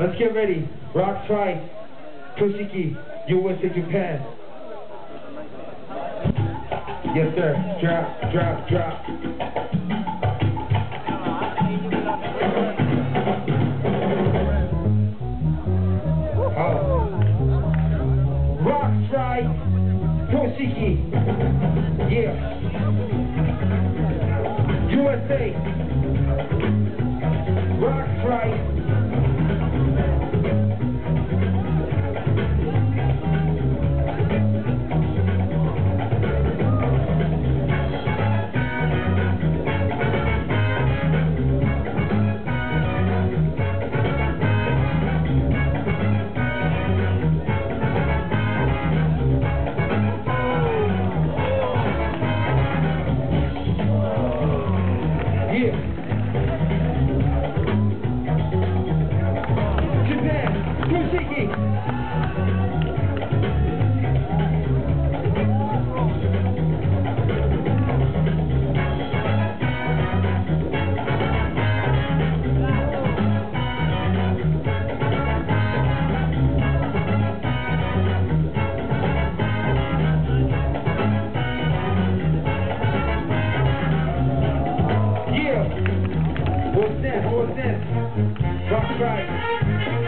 Let's get ready. RoxRite, Toshiki, USA, Japan. Yes, sir. Drop, drop, drop. Oh. Toshiki. Yeah. USA. Rock Trice. What's that? What's that? RoxRite.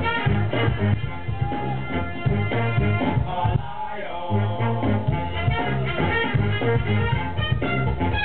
Thank you.